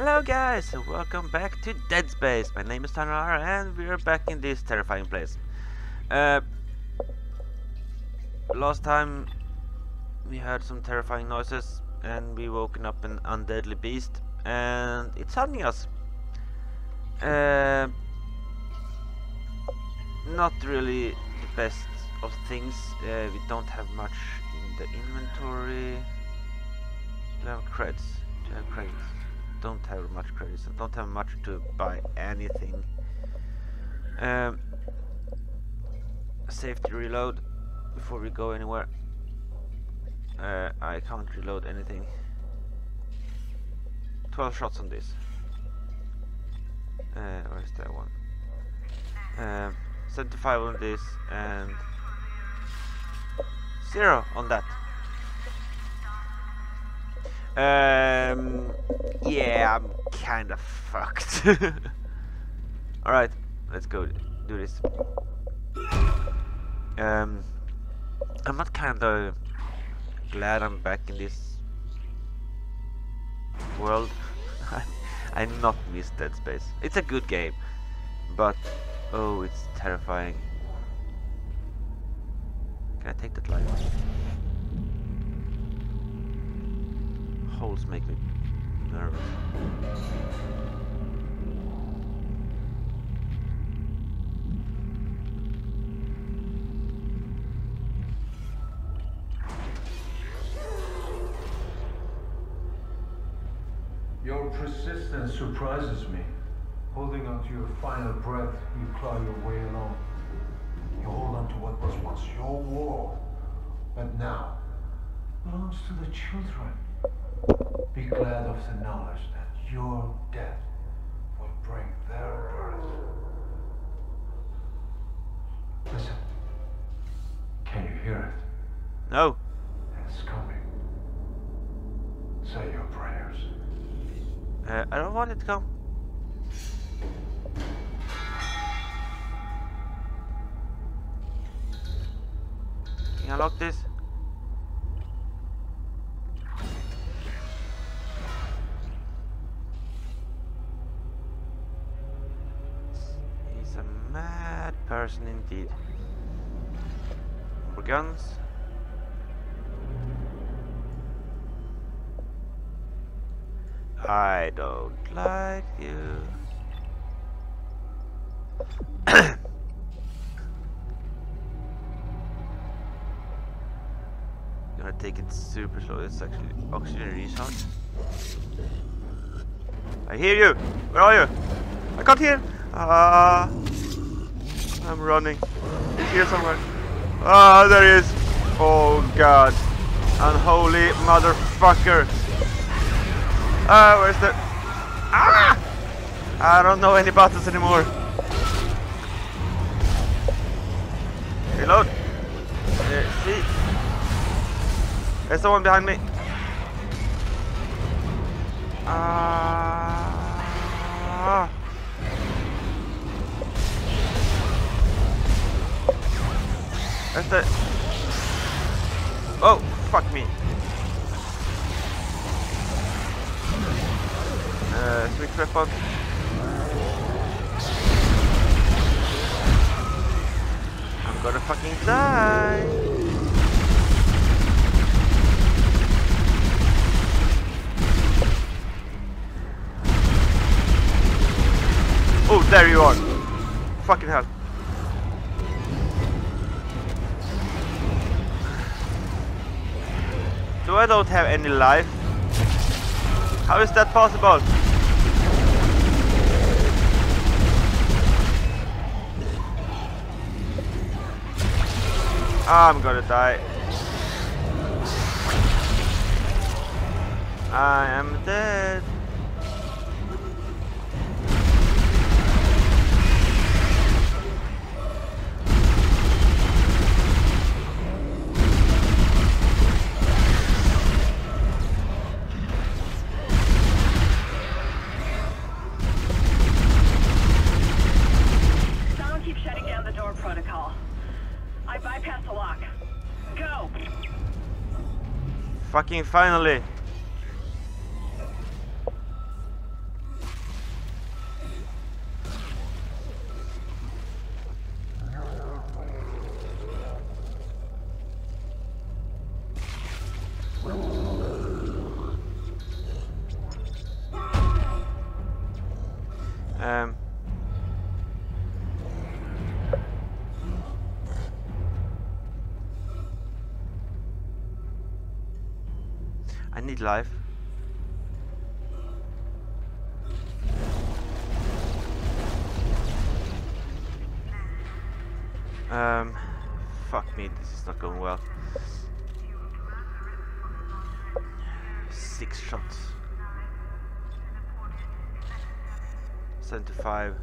Hello guys, welcome back to Dead Space. My name is Tainara and we're back in this terrifying place. Uh, last time we heard some terrifying noises and we woken up an undeadly beast and it's hunting us. Uh, not really the best of things. Uh, we don't have much in the inventory. We have creds. We have credits don't have much credits and don't have much to buy anything. Um, safety reload before we go anywhere. Uh, I can't reload anything. 12 shots on this. Uh, where's that one? Um, 75 on this and 0 on that. Um, yeah, I'm kind of fucked. Alright, let's go do this. Um, I'm not kind of glad I'm back in this world. I not miss Dead Space. It's a good game, but oh, it's terrifying. Can I take that life? Holes make me nervous. Your persistence surprises me. Holding on to your final breath, you claw your way along. You hold on to what was once your war, but now belongs to the children. Be glad of the knowledge that your death will bring their birth. Listen. Can you hear it? No. It's coming. Say your prayers. Uh, I don't want it to come. Can you unlock this? Indeed. Guns. I don't like you. Gonna take it super slow. It's actually oxygen recharge. I hear you. Where are you? I can't hear. Ah, I'm running. He's here somewhere. Ah, there he is. Oh God, unholy motherfucker. Ah, where's the... Ah! I don't know any buttons anymore. Reload. There, see? There's someone behind me. Ah. Where's the... Oh, fuck me. Uh, switch weapon. I'm gonna fucking die. Oh, there you are. Fucking hell. So I don't have any life. How is that possible? I'm gonna die. I am dead. Fucking finally. Life. Um, fuck me, this is not going well. Six shots. 75.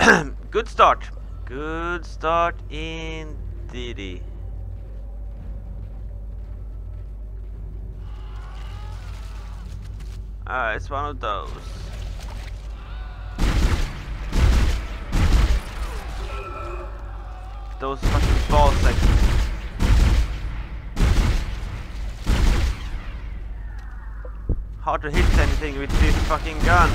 Good start. Good start indeed. Ah, it's one of those. Those fucking ball sections. Hard to hit anything with this fucking gun.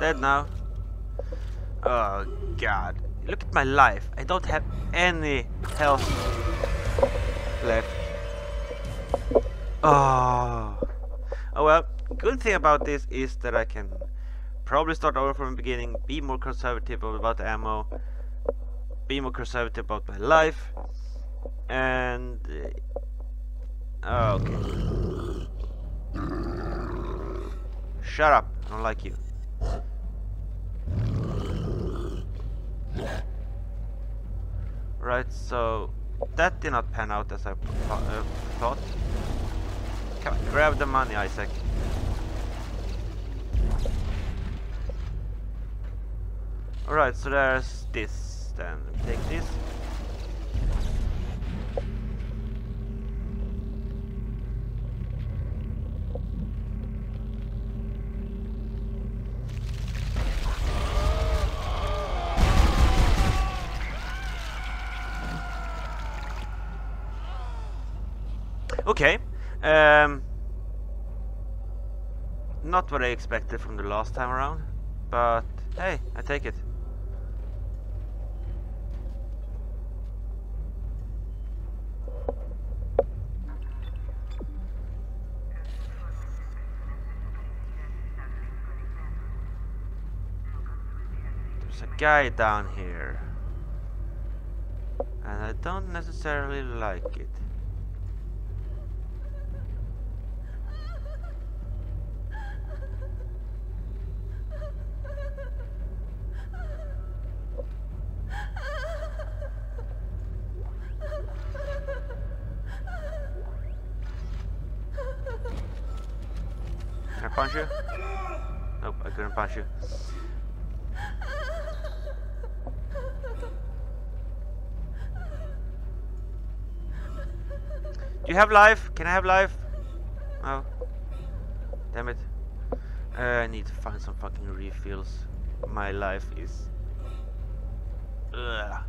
Dead now. Oh god. Look at my life. I don't have any health left. Oh. Oh well, good thing about this is that I can probably start over from the beginning, be more conservative about the ammo, be more conservative about my life, and... Uh, okay. Shut up, I don't like you. Right, so that did not pan out as I thought- uh, thought. Come on, grab the money, Isaac. Alright, so there's this then. Take this. Okay. Um, what I expected from the last time around, but hey, I take it. There's a guy down here. And I don't necessarily like it. Punch you? Nope, I couldn't punch you. Do you have life? Can I have life? Oh. Damn it. Uh, I need to find some fucking refills. My life is... Ugh.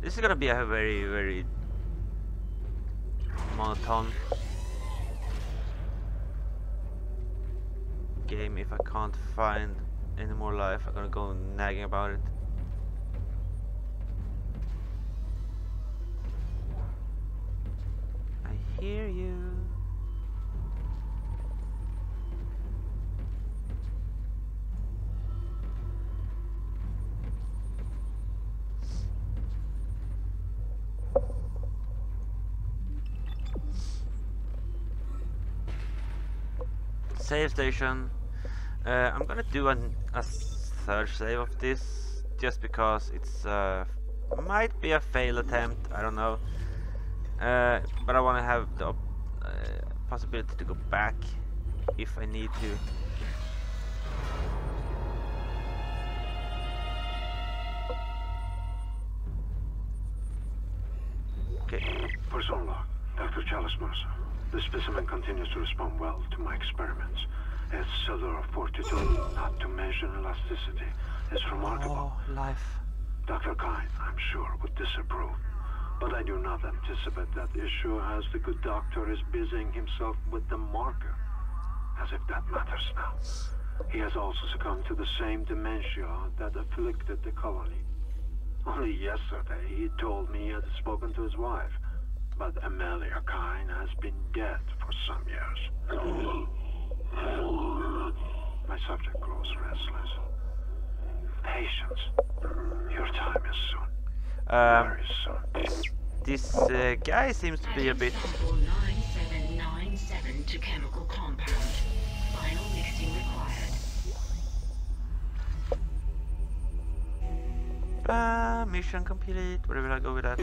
This is gonna be a very, very monotone game if I can't find any more life. I'm gonna go nagging about it. I hear you. Save station. Uh, I'm gonna do an, a third save of this just because it's uh, might be a fail attempt. I don't know, uh, but I want to have the uh, possibility to go back if I need to. Okay. Persona, Dr. Challus Mercer. The specimen continues to respond well to my experiments. Its cellular fortitude, not to mention elasticity, is oh, remarkable. Oh, life. Dr. Kyne, I'm sure, would disapprove. But I do not anticipate that issue as the good doctor is busying himself with the marker. As if that matters now. He has also succumbed to the same dementia that afflicted the colony. Only yesterday he told me he had spoken to his wife. But Amelia Kyne has been dead for some years. My subject grows restless. Patience. Your time is soon. Um, Very soon. this uh, guy seems to be a bit. Sample 9797 to chemical compound. Final mixing required. Uh, mission complete. Where will I go with that?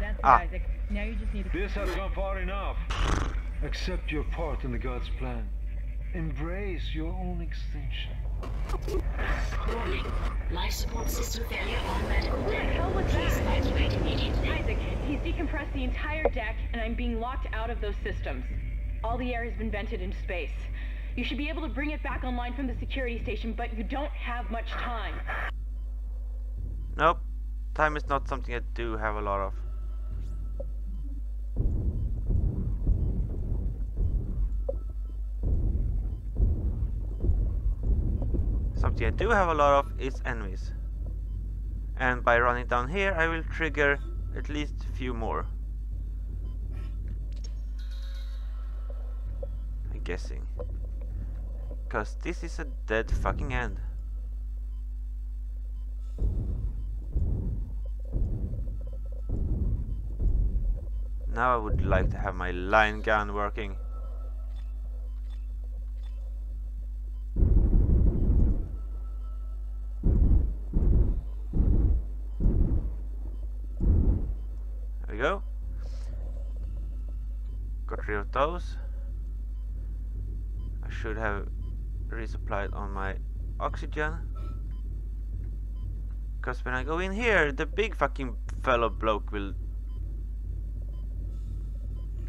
That's Ah. Isaac. Now you just need to. This has gone far enough. Accept your part in the God's plan. Embrace your own extinction. Warning. Life support system failure on medical What the deck. hell was Please that? evacuate immediately. Isaac, he's decompressed the entire deck, and I'm being locked out of those systems. All the air has been vented into space. You should be able to bring it back online from the security station, but you don't have much time. Nope. Time is not something I do have a lot of. Something I do have a lot of is enemies. And by running down here I will trigger at least a few more. I'm guessing. Cause this is a dead fucking end. Now I would like to have my line gun working. Those. I should have resupplied on my oxygen. Because when I go in here, the big fucking fellow bloke will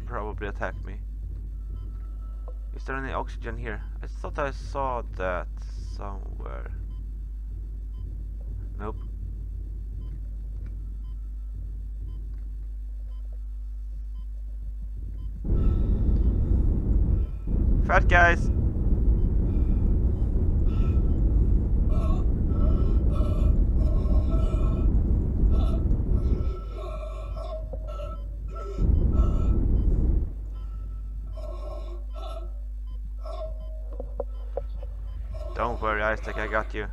probably attack me. Is there any oxygen here? I thought I saw that somewhere. Nope. Fat guys! Don't worry, Isaac, I got you.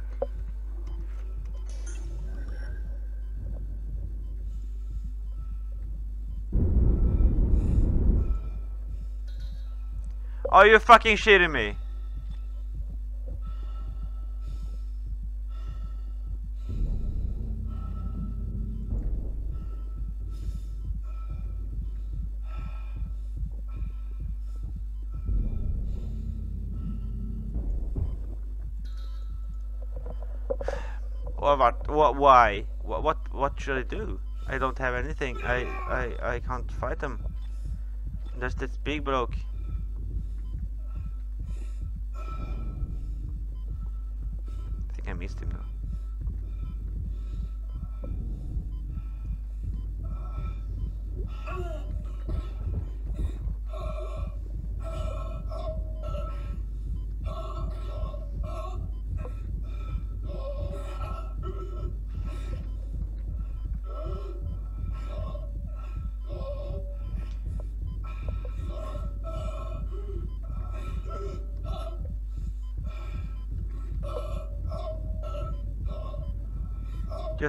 Are you fucking shitting me? What? What? Why? What? What? What should I do? I don't have anything. I I I can't fight them. There's this big bloke.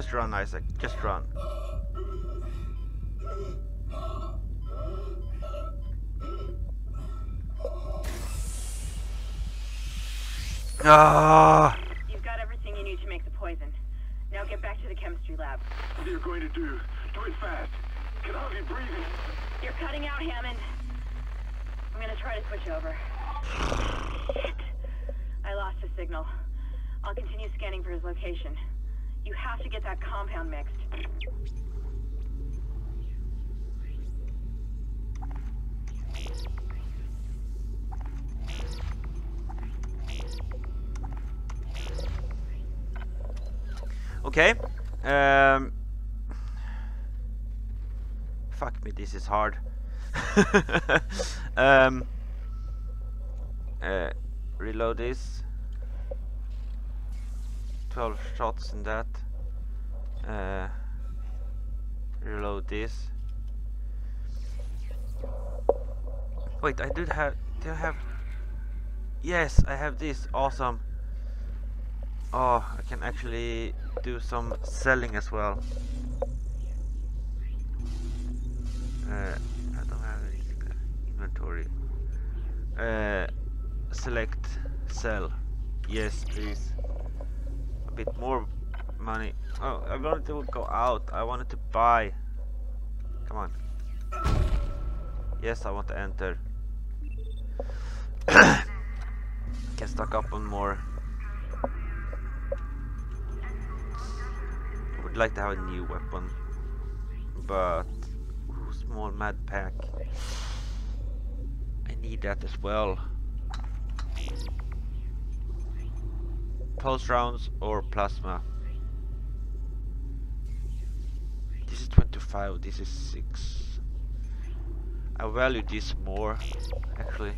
Just run, Isaac. Just run. Ah, You've got everything you need to make the poison. Now get back to the chemistry lab. What are you going to do? Do it fast. Can hardly breathing? You're cutting out, Hammond. I'm gonna try to switch over. Shit. I lost his signal. I'll continue scanning for his location. You have to get that compound mixed. okay. Um. Fuck me, this is hard. um. Uh, reload this. 12 shots in that. Uh, reload this. Wait, I did have. Do I have? Yes, I have this. Awesome. Oh, I can actually do some selling as well. Uh, I don't have any inventory. Uh, select sell. Yes, please. A bit more money. Oh, I wanted to go out. I wanted to buy. Come on. Yes, I want to enter. Can stock up on more. I would like to have a new weapon, but ooh, small med pack. I need that as well. Pulse rounds or plasma. This is 25, this is 6. I value this more, actually.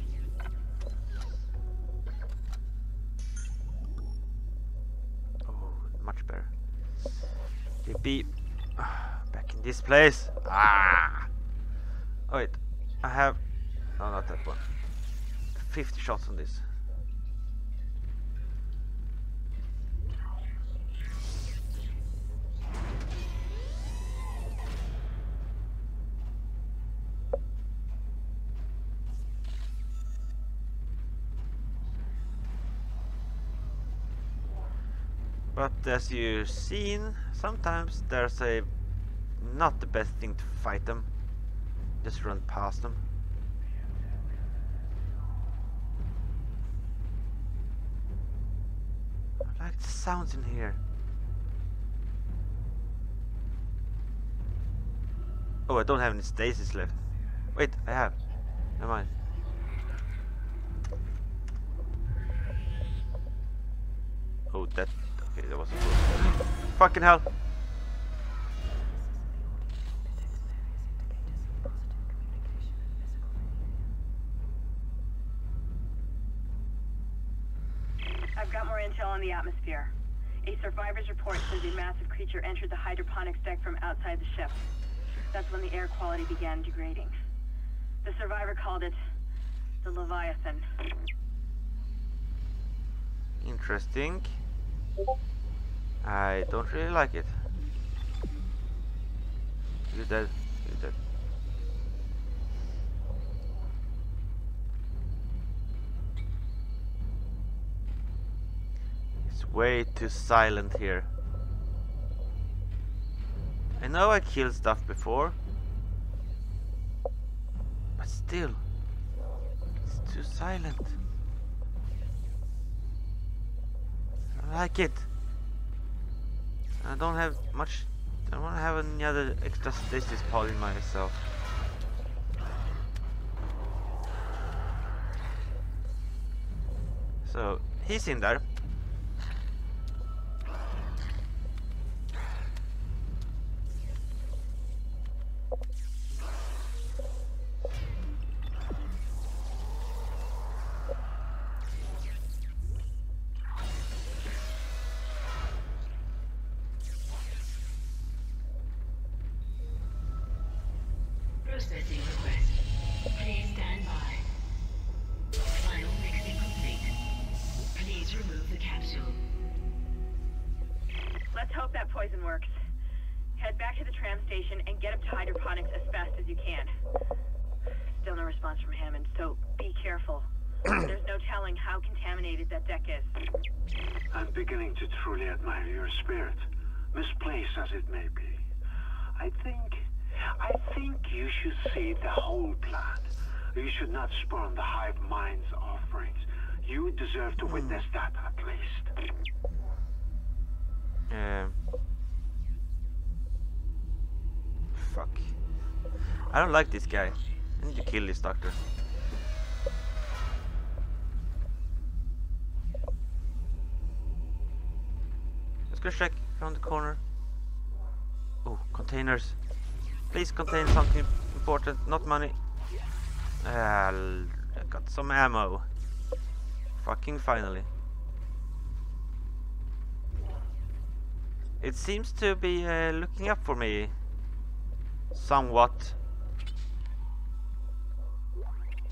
Oh, much better. JP, back in this place. Ah! Oh, wait, I have. No, not that one. 50 shots on this. As you've seen, sometimes there's a not the best thing to fight them. Just run past them. I like the sounds in here. Oh, I don't have any stasis left. Wait, I have. Never mind. Oh, that. Okay, that wasn't good. Fucking hell. I've got more intel on the atmosphere. A survivor's report says a massive creature entered the hydroponics deck from outside the ship. That's when the air quality began degrading. The survivor called it the Leviathan. Interesting. I don't really like it. You dead. You dead. It's way too silent here. I know I killed stuff before. But still. It's too silent. I like it. I don't have much. I don't want to have any other extra stasis pod in myself. So he's in there. There's no telling how contaminated that deck is. I'm beginning to truly admire your spirit, misplaced as it may be. I think, I think you should see the whole plan. You should not spurn the hive mind's offerings. You deserve to witness that at least. Um. Fuck. I don't like this guy. I need to kill this doctor. Check around the corner. Oh, containers. Please contain something important, not money. I got some ammo. Fucking finally. It seems to be uh, looking up for me. Somewhat.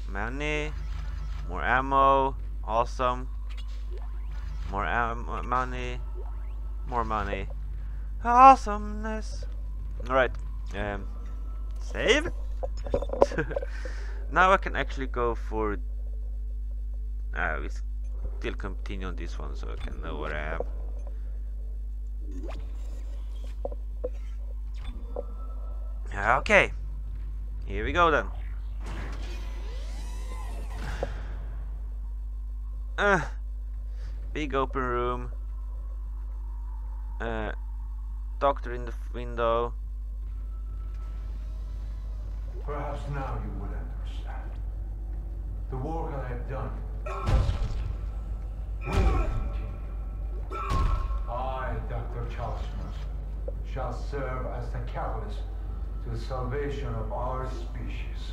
Money. More ammo. Awesome. More am money. More money. Awesomeness. Alright. Um, save? now I can actually go for... Uh, we still continue on this one so I can know where I am. Okay. Here we go then. Uh, big open room. Uh, doctor in the window. Perhaps now you will understand. The work I have done. Will continue. I, Dr. Challus shall serve as the catalyst to the salvation of our species.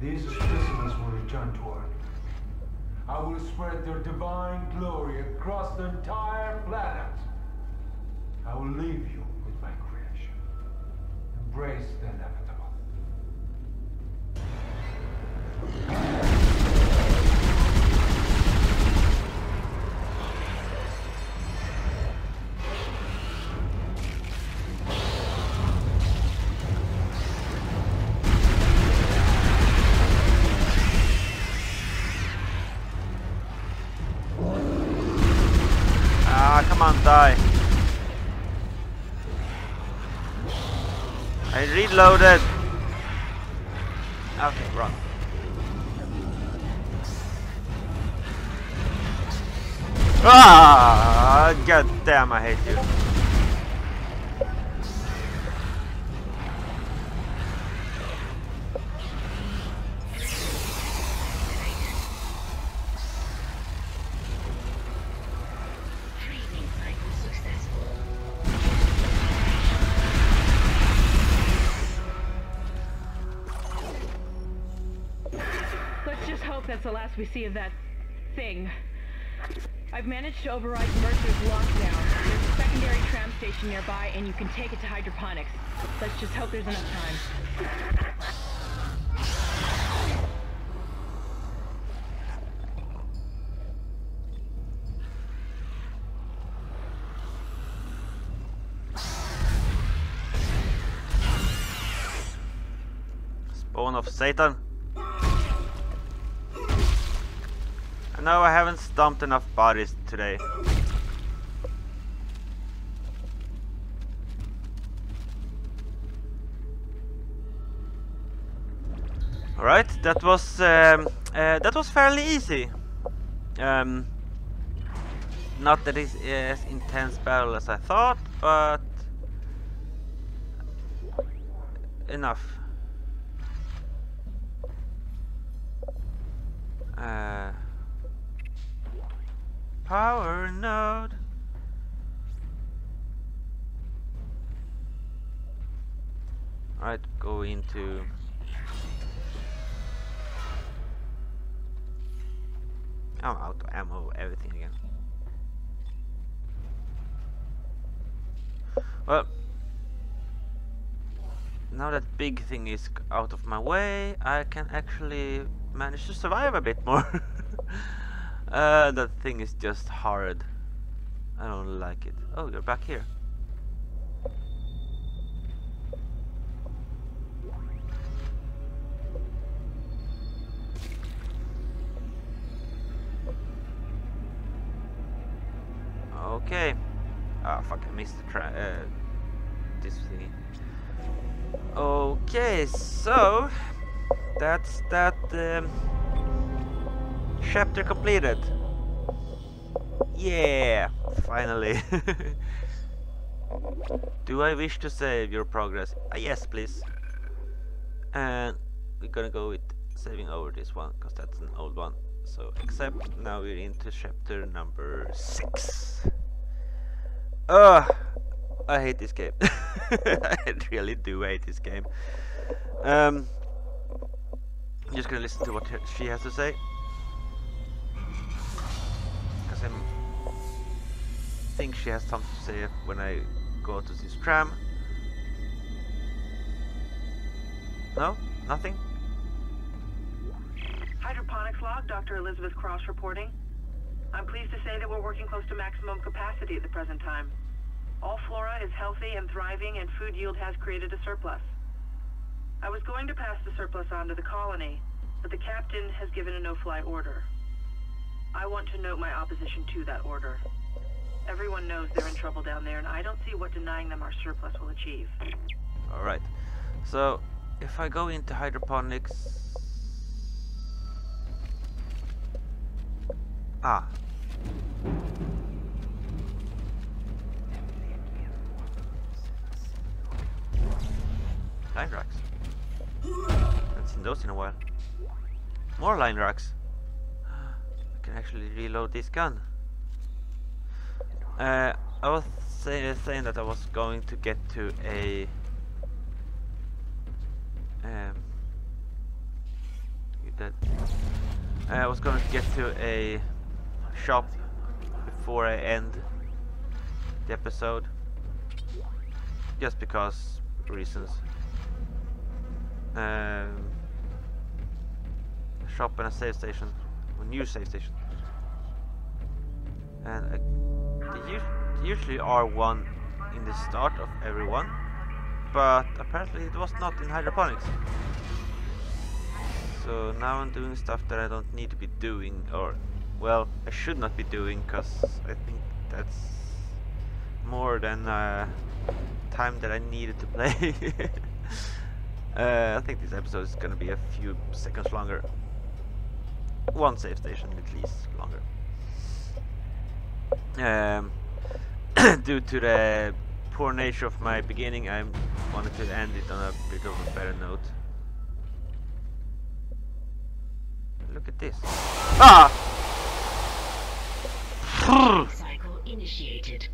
These specimens will return to Earth. I will spread their divine glory across the entire planet. I will leave you with my creation. Embrace the inevitable. I reloaded. Okay, run. Ah, god damn, I hate you. The last we see of that thing. I've managed to override Mercer's lockdown. There's a secondary tram station nearby, and you can take it to hydroponics. Let's just hope there's enough time. Spawn of Satan. Know I haven't stomped enough bodies today. Alright, that was um, uh, that was fairly easy. Um, not that it's as intense battle as I thought, but enough. Uh, power node. Alright, go into. I'm out of ammo, everything again. Well, now that big thing is out of my way, I can actually manage to survive a bit more. Uh, that thing is just horrid. I don't like it. Oh, you're back here. Okay. Ah, oh, fuck, I missed the tra uh, this thingy. Okay, so... That's that... Um, chapter completed. Yeah, finally. Do I wish to save your progress? Uh, yes, please. And we're gonna go with saving over this one because that's an old one. So except now we're into chapter number six. Ugh, I hate this game. I really do hate this game. Um, I'm just gonna listen to what she has to say. I think she has something to say when I go to this tram. No? Nothing? Hydroponics log, Dr. Elizabeth Cross reporting. I'm pleased to say that we're working close to maximum capacity at the present time. All flora is healthy and thriving, and food yield has created a surplus. I was going to pass the surplus on to the colony, but the captain has given a no-fly order. I want to note my opposition to that order. Everyone knows they're in trouble down there, and I don't see what denying them our surplus will achieve. Alright. So, if I go into hydroponics... Ah. Line racks. Haven't seen those in a while. More line racks. Can actually reload this gun. Uh, I was say, saying that I was going to get to a um. Uh, I was going to get to a shop before I end the episode, just because reasons. Um, shop and a save station, new save station, and I there usually are one in the start of every one, but apparently it was not in hydroponics. So now I'm doing stuff that I don't need to be doing, or well, I should not be doing, because I think that's more than uh, time that I needed to play. uh, I think this episode is gonna be a few seconds longer. One safe station at least longer um, due to the poor nature of my beginning, I wanted to end it on a bit of a better note. Look at this. Ah! Cycle initiated.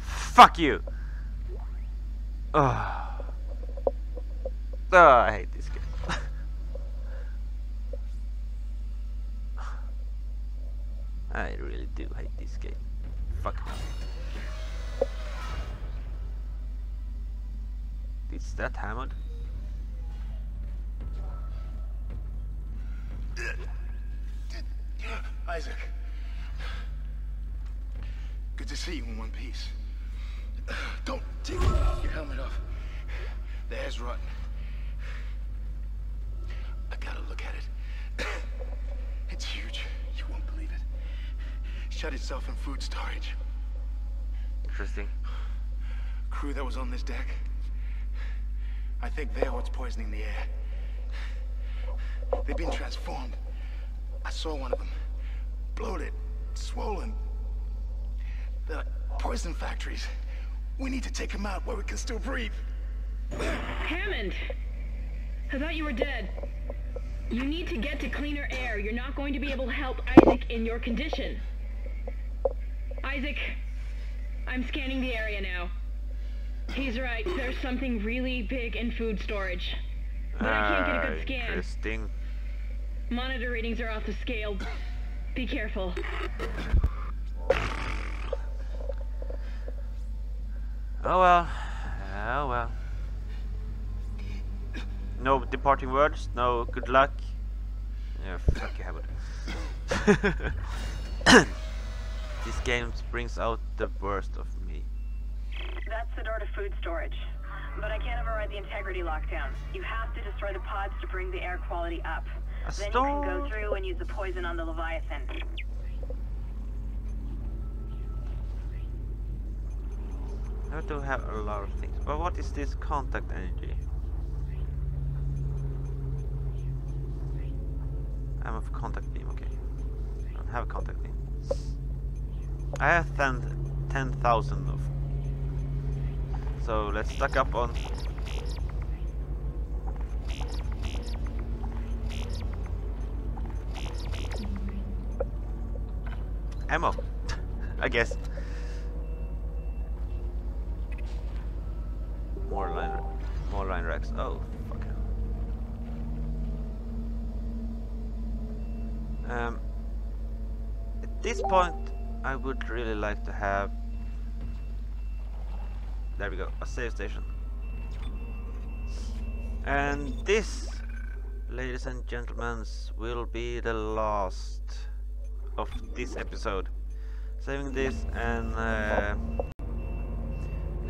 Fuck you! Oh. oh, I hate this game. I really do hate this game. Fuck. Is that Hammond? Isaac. Good to see you in one piece. Don't take your helmet off. The air's rotten. I gotta look at it. Shut itself in food storage. Interesting. Crew that was on this deck. I think they're what's poisoning the air. They've been transformed. I saw one of them. Bloated, swollen. They're like poison factories. We need to take them out where we can still breathe. Hammond! I thought you were dead. You need to get to cleaner air. You're not going to be able to help Isaac in your condition. Isaac, I'm scanning the area now. He's right. There's something really big in food storage. But I can't get a good Ah, scan. Interesting. Monitor readings are off the scale. Be careful. Oh well. Oh well. No departing words, no good luck. Yeah, fuck you, Habit. This game brings out the worst of me. That's the door to food storage. But I can't override the integrity lockdown. You have to destroy the pods to bring the air quality up. A Then you can go through and use the poison on the Leviathan. I do have a lot of things. But what is this contact energy? I'm of contact beam, okay. I don't have a contact beam. I have 10 10,000 of. So let's stack up on. Ammo, I guess. More line, more line racks. Oh, fuck. Um, at this point, I would really like to have. There we go, a save station. And this, ladies and gentlemen, will be the last of this episode. Saving this and uh,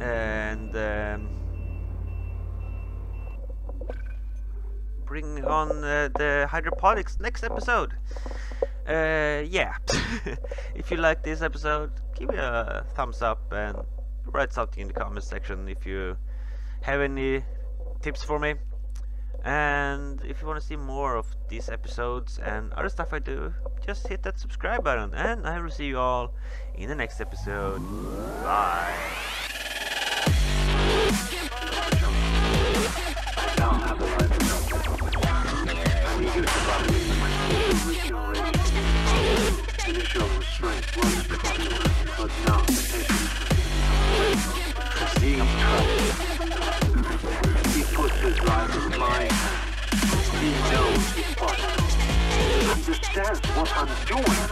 and um, bring on uh, the hydroponics next episode. Uh, yeah, if you like this episode, give me a thumbs up and write something in the comment section if you have any tips for me. And if you want to see more of these episodes and other stuff I do, just hit that subscribe button. And I will see you all in the next episode. Bye. Initial restraint was possible, but the trouble. He puts his life in. He knows. He understands what I'm doing.